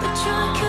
but you're